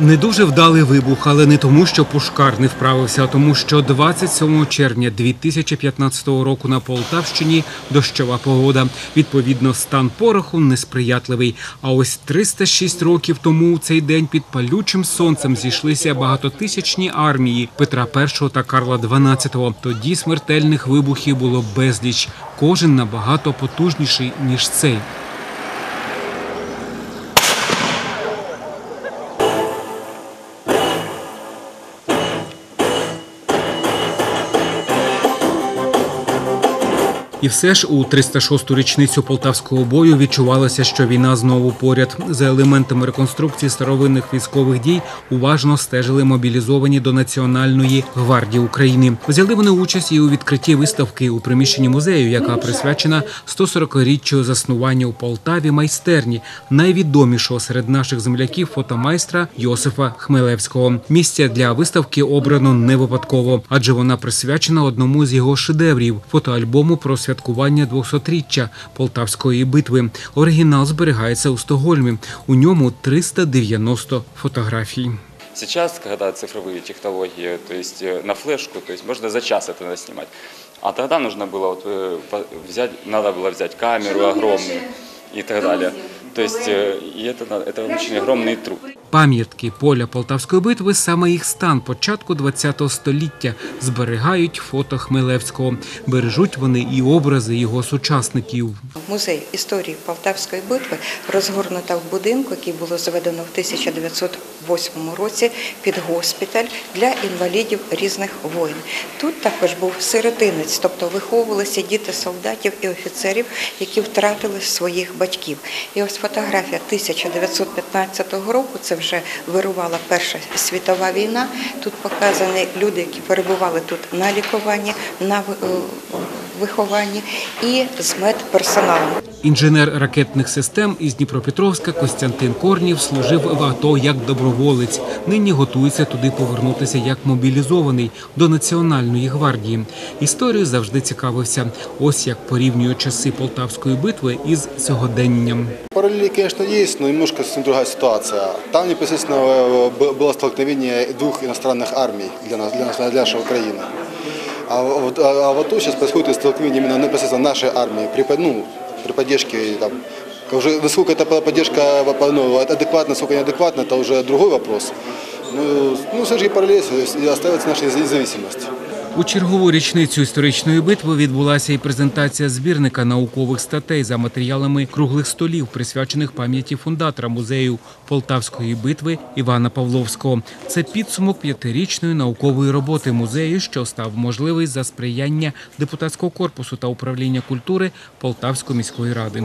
Не дуже вдалий вибух, але не тому, що Пушкар не вправився, а тому, що 27 червня 2015 року на Полтавщині дощова погода. Відповідно, стан пороху несприятливий. А ось 306 років тому у цей день під палючим сонцем зійшлися багатотисячні армії Петра І та Карла XII. Тоді смертельних вибухів було безліч. Кожен набагато потужніший ніж цей. І все ж у 306-ту річницю полтавського бою відчувалося, що війна знову поряд. За елементами реконструкції старовинних військових дій уважно стежили мобілізовані до Національної гвардії України. Взяли вони участь і у відкритті виставки у приміщенні музею, яка присвячена 140-річчю заснування у Полтаві майстерні найвідомішого серед наших земляків фотомайстра Йосифа Хмелевського. Місце для виставки обрано не випадково, адже вона присвячена одному з його шедеврів фотоальбому про святкування 200-річчя Полтавської битви. Оригінал зберігається у Стокгольмі. У ньому 390 фотографій. Сейчас, когда цифровые технологии, то есть э, на флешку, то есть можно за час это наснимать. А тогда нужно было вот, э, по- взять, надо было взять камеру огромную и так далее. То есть э, и это, на- это очень огромный труд. Пам'ятки поля Полтавської битви саме їх стан початку ХХ століття зберігають фото Хмелевського. Бережуть вони і образи його сучасників. Музей історії Полтавської битви розгорнута в будинку, який було зведено в 1908 році під госпіталь для інвалідів різних воїн. Тут також був сиротинець, тобто виховувалися діти солдатів і офіцерів, які втратили своїх батьків. І ось фотографія 1915 року. Це вже вирувала Перша світова війна. Тут показані люди, які перебували тут на лікуванні, на е, вихованні і з медперсоналом. Інженер ракетних систем із Дніпропетровська Костянтин Корнів служив в АТО як доброволець. Нині готується туди повернутися як мобілізований до Національної гвардії. Історію завжди цікавився. Ось як порівнює часи Полтавської битви із сьогоденням. Параллели, конечно, есть, но немножко совсем другая ситуация. Там непосредственно э, б- было столкновение двух иностранных армий для, нас, для, нас- для нашей Украины. А вот, а, а вот тут сейчас происходит столкновение именно непосредственно нашей армии при, ну, при поддержке там, уже насколько эта поддержка ну, адекватна, насколько неадекватна, это уже другой вопрос. Ну, ну все же параллель и остается наша независимость. У чергову річницю історичної битви відбулася і презентація збірника наукових статей за матеріалами круглих столів, присвячених пам'яті фундатора музею Полтавської битви Івана Павловського. Це підсумок п'ятирічної наукової роботи музею, що став можливий за сприяння депутатського корпусу та управління культури Полтавської міської ради.